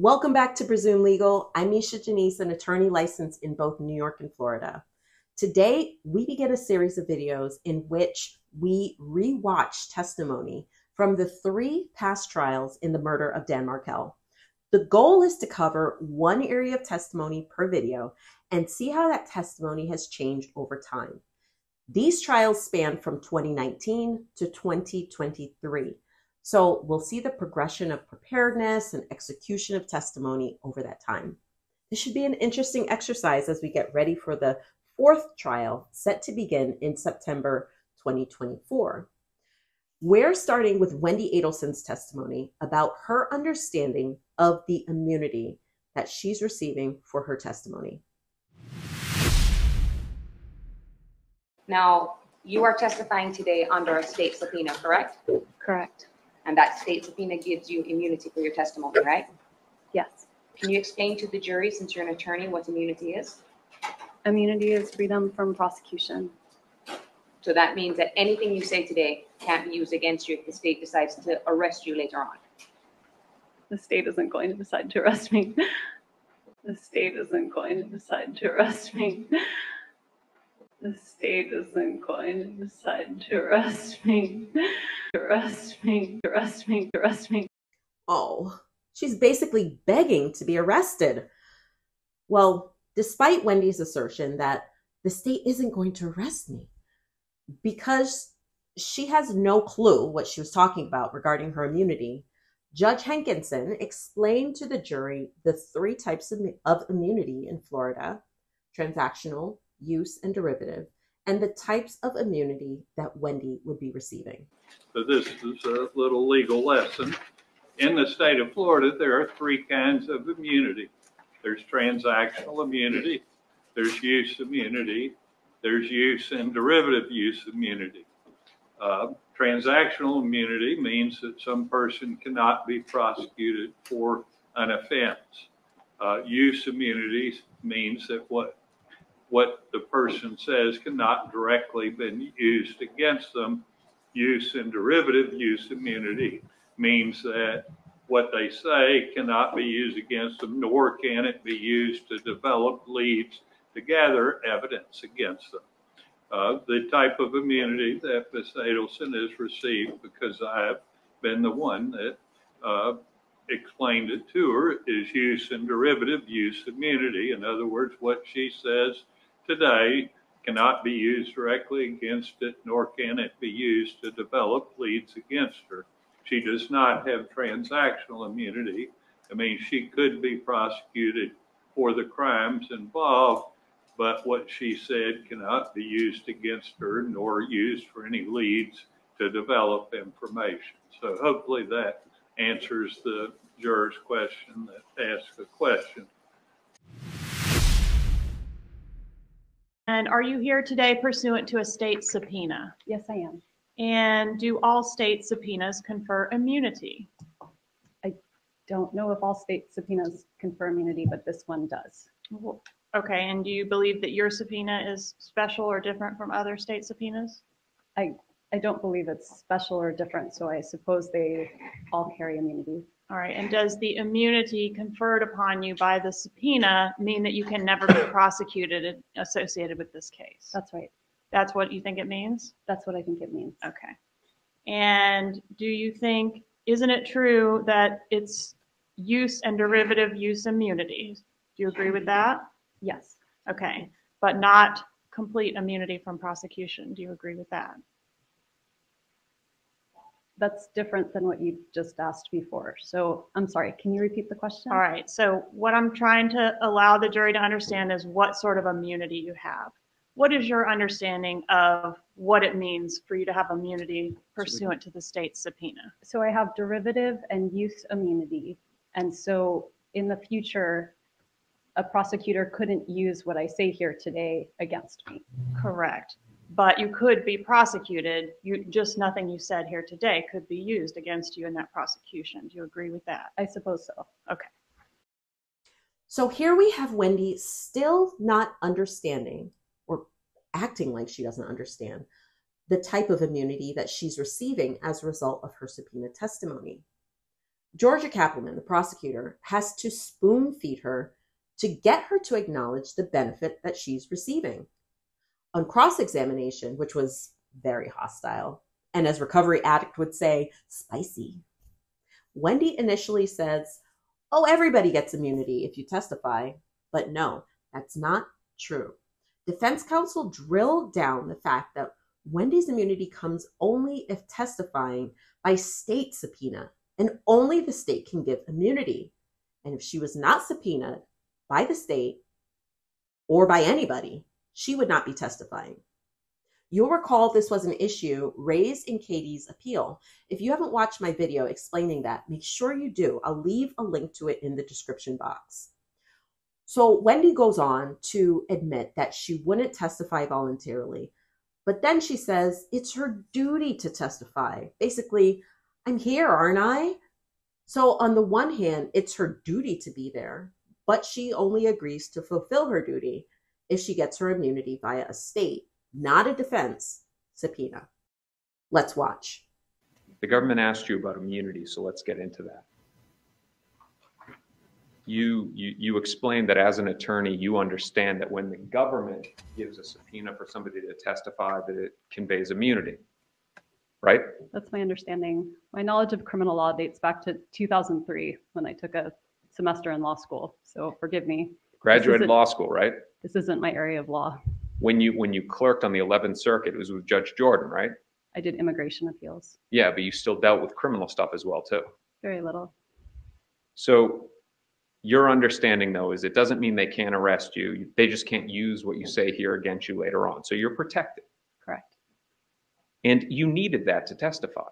Welcome back to Presume Legal. I'm Misha Janice, an attorney licensed in both New York and Florida. Today, we begin a series of videos in which we rewatch testimony from the three past trials in the murder of Dan Markel. The goal is to cover one area of testimony per video and see how that testimony has changed over time. These trials span from 2019 to 2023. So we'll see the progression of preparedness and execution of testimony over that time. This should be an interesting exercise as we get ready for the fourth trial set to begin in September 2024. We're starting with Wendi Adelson's testimony about her understanding of the immunity that she's receiving for her testimony. Now, you are testifying today under a state subpoena, correct? Correct. And that state subpoena gives you immunity for your testimony, right? Yes. Can you explain to the jury, since you're an attorney, what immunity is? Immunity is freedom from prosecution. So that means that anything you say today can't be used against you if the state decides to arrest you later on. The state isn't going to decide to arrest me. The state isn't going to decide to arrest me. The state isn't going to decide to arrest me. Arrest me, arrest me, arrest me. Oh, she's basically begging to be arrested. Well, despite Wendi's assertion that the state isn't going to arrest me, because she has no clue what she was talking about regarding her immunity, Judge Hankinson explained to the jury the three types of, of immunity in Florida transactional, use, and derivative, and the types of immunity that Wendi would be receiving. So this is a little legal lesson. In the state of Florida, there are three kinds of immunity. There's transactional immunity, there's use immunity, there's use and derivative use immunity. Uh, transactional immunity means that some person cannot be prosecuted for an offense. Uh, use immunity means that what what the person says cannot directly be used against them. Use and derivative use immunity means that what they say cannot be used against them, nor can it be used to develop leads to gather evidence against them. Uh, the type of immunity that Ms. Adelson has received, because I have been the one that uh, explained it to her, is use and derivative use immunity. In other words, what she says today cannot be used directly against it, nor can it be used to develop leads against her. She does not have transactional immunity. I mean, she could be prosecuted for the crimes involved, but what she said cannot be used against her, nor used for any leads to develop information. So hopefully that answers the juror's question that asks a question. And are you here today pursuant to a state subpoena? Yes, I am. And do all state subpoenas confer immunity? I don't know if all state subpoenas confer immunity, but this one does. Okay, and do you believe that your subpoena is special or different from other state subpoenas? I don't believe it's special or different, so I suppose they all carry immunity. All right, and does the immunity conferred upon you by the subpoena mean that you can never be prosecuted associated with this case? That's right. That's what you think it means? That's what I think it means. Okay. And do you think, isn't it true that it's use and derivative use immunity? Do you agree with that? Yes, Okay, but not complete immunity from prosecution. Do you agree with that? That's different than what you just asked before. So I'm sorry, can you repeat the question? All right, so what I'm trying to allow the jury to understand is what sort of immunity you have. What is your understanding of what it means for you to have immunity pursuant to the state subpoena? So I have derivative and use immunity. And so in the future, a prosecutor couldn't use what I say here today against me. Correct. But you could be prosecuted. You just nothing you said here today could be used against you in that prosecution. Do you agree with that? I suppose so. Okay. So here we have Wendi still not understanding or acting like she doesn't understand the type of immunity that she's receiving as a result of her subpoena testimony. Georgia Cappleman, the prosecutor, has to spoon feed her to get her to acknowledge the benefit that she's receiving. On cross examination, which was very hostile, and as Recovery Addict would say, spicy, Wendi initially says, Oh, everybody gets immunity if you testify. But no, that's not true. Defense counsel drilled down the fact that Wendi's immunity comes only if testifying by state subpoena, and only the state can give immunity. And if she was not subpoenaed by the state or by anybody, she would not be testifying. You'll recall this was an issue raised in Katie's appeal. If you haven't watched my video explaining that, make sure you do. I'll leave a link to it in the description box. So Wendi goes on to admit that she wouldn't testify voluntarily, but then she says it's her duty to testify. Basically, I'm here, aren't I? So, on the one hand, it's her duty to be there, but she only agrees to fulfill her duty if she gets her immunity via a state, not a defense subpoena. Let's watch. The government asked you about immunity, so let's get into that. You, you, you explained that as an attorney, you understand that when the government gives a subpoena for somebody to testify, that it conveys immunity, right? That's my understanding. My knowledge of criminal law dates back to 2003 when I took a semester in law school. So forgive me. Graduated law school, right? This isn't my area of law. When you, when you clerked on the 11th Circuit, it was with Judge Jordan, right? I did immigration appeals. Yeah, but you still dealt with criminal stuff as well, too. Very little. So your understanding, though, is it doesn't mean they can't arrest you. They just can't use what you say here against you later on. So you're protected. Correct. And you needed that to testify,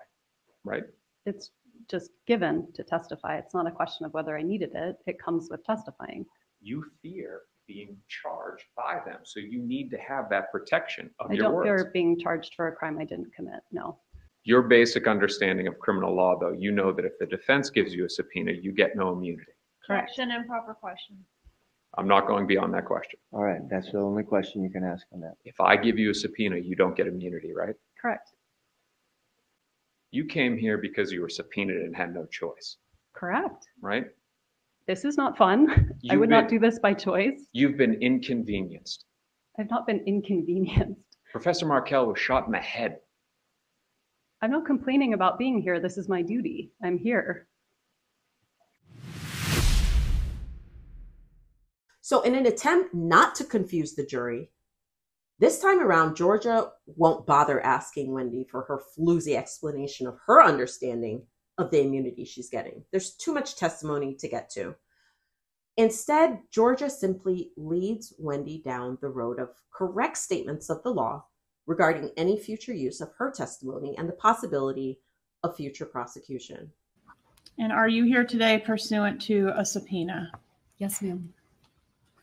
right? It's just given to testify. It's not a question of whether I needed it. It comes with testifying. You fear being charged by them. So you need to have that protection of I your don't fear being charged for a crime I didn't commit. No. Your basic understanding of criminal law, though, you know that if the defense gives you a subpoena, you get no immunity. Correct. Question improper question. I'm not going beyond that question. All right, that's the only question you can ask on that. If I give you a subpoena, you don't get immunity, right? Correct. You came here because you were subpoenaed and had no choice, Correct. right? This is not fun. I You've would not do this by choice. You've been inconvenienced. I've not been inconvenienced. Professor Markel was shot in the head. I'm not complaining about being here. This is my duty. I'm here. So, in an attempt not to confuse the jury, this time around, Georgia won't bother asking Wendi for her floozy explanation of her understanding of the immunity she's getting. There's too much testimony to get to. Instead, Georgia simply leads Wendi down the road of correct statements of the law regarding any future use of her testimony and the possibility of future prosecution. And are you here today pursuant to a subpoena? Yes, ma'am.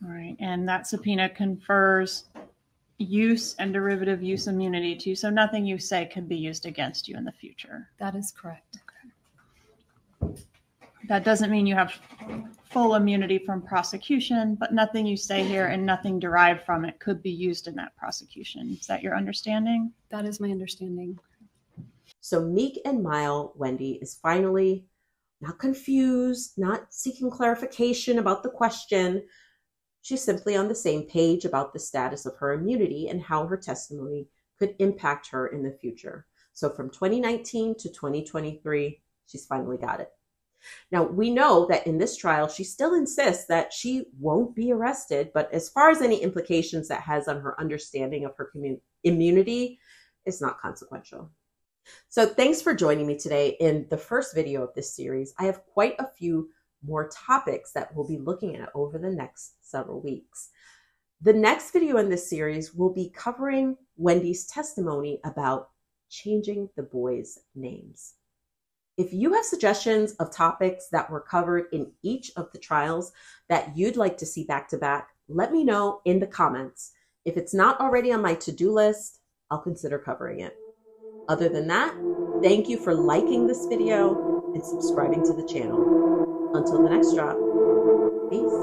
All right, and that subpoena confers use and derivative use immunity to you, so nothing you say can be used against you in the future. That is correct. That doesn't mean you have full immunity from prosecution, but nothing you say here and nothing derived from it could be used in that prosecution. Is that your understanding? That is my understanding. So meek and mild Wendi is finally not confused, not seeking clarification about the question. She's simply on the same page about the status of her immunity and how her testimony could impact her in the future. So from 2019 to 2023, she's finally got it. Now, we know that in this trial, she still insists that she won't be arrested, but as far as any implications that has on her understanding of her commun- immunity, it's not consequential. So thanks for joining me today in the first video of this series. I have quite a few more topics that we'll be looking at over the next several weeks. The next video in this series will be covering Wendi's testimony about changing the boys' names. If you have suggestions of topics that were covered in each of the trials that you'd like to see back to back, let me know in the comments. If it's not already on my to do list, I'll consider covering it. Other than that, thank you for liking this video and subscribing to the channel. Until the next drop, peace.